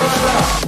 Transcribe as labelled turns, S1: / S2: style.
S1: Let's go.